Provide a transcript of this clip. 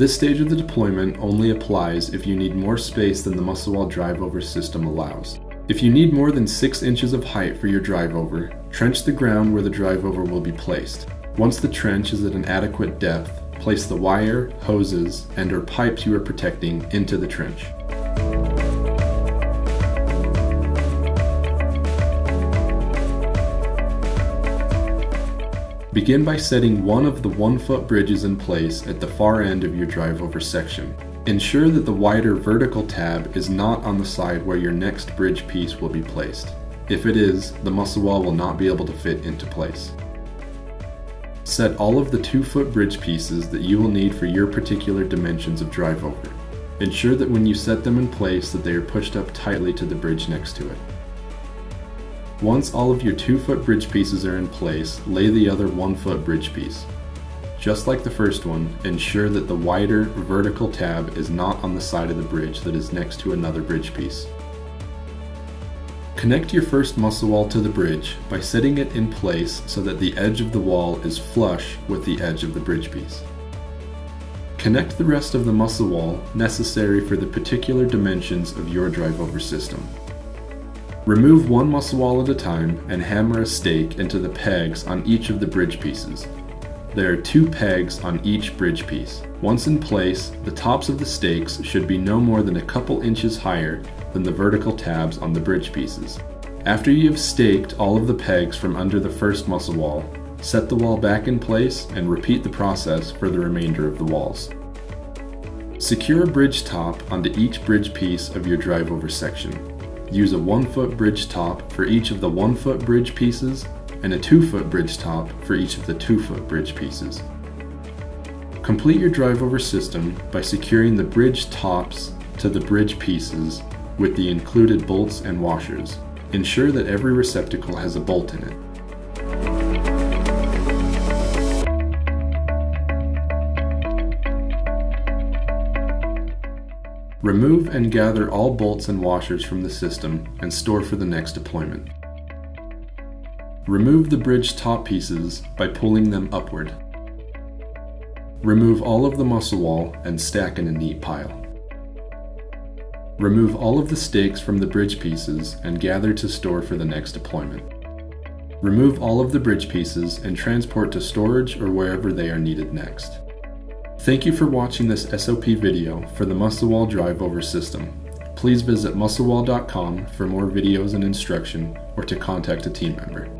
This stage of the deployment only applies if you need more space than the muscle wall drive over system allows. If you need more than 6 inches of height for your drive over, trench the ground where the drive over will be placed. Once the trench is at an adequate depth, place the wire, hoses, and or pipes you are protecting into the trench. Begin by setting one of the one foot bridges in place at the far end of your drive over section. Ensure that the wider vertical tab is not on the side where your next bridge piece will be placed. If it is, the muscle wall will not be able to fit into place. Set all of the 2 foot bridge pieces that you will need for your particular dimensions of drive over. Ensure that when you set them in place that they are pushed up tightly to the bridge next to it. Once all of your 2 foot bridge pieces are in place, lay the other 1 foot bridge piece. Just like the first one, ensure that the wider vertical tab is not on the side of the bridge that is next to another bridge piece. Connect your first muscle wall to the bridge by setting it in place so that the edge of the wall is flush with the edge of the bridge piece. Connect the rest of the muscle wall necessary for the particular dimensions of your drive over system. Remove one muscle wall at a time and hammer a stake into the pegs on each of the bridge pieces. There are two pegs on each bridge piece. Once in place, the tops of the stakes should be no more than a couple inches higher than the vertical tabs on the bridge pieces. After you have staked all of the pegs from under the first muscle wall, set the wall back in place and repeat the process for the remainder of the walls. Secure a bridge top onto each bridge piece of your drive over section. Use a 1 foot bridge top for each of the 1 foot bridge pieces and a 2 foot bridge top for each of the 2 foot bridge pieces. Complete your drive over system by securing the bridge tops to the bridge pieces with the included bolts and washers. Ensure that every receptacle has a bolt in it. Remove and gather all bolts and washers from the system and store for the next deployment. Remove the bridge top pieces by pulling them upward. Remove all of the muscle wall and stack in a neat pile. Remove all of the stakes from the bridge pieces and gather to store for the next deployment. Remove all of the bridge pieces and transport to storage or wherever they are needed next. Thank you for watching this SOP video for the Musclewall Drive Over system. Please visit musclewall.com for more videos and instruction or to contact a team member.